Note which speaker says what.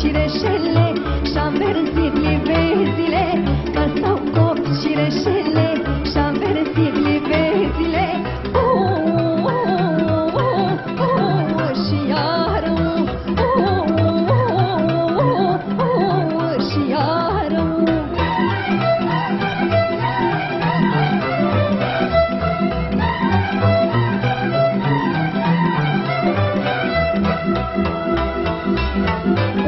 Speaker 1: și reșele Și-am verzit livezile Că s-au copt și reșele Thank you.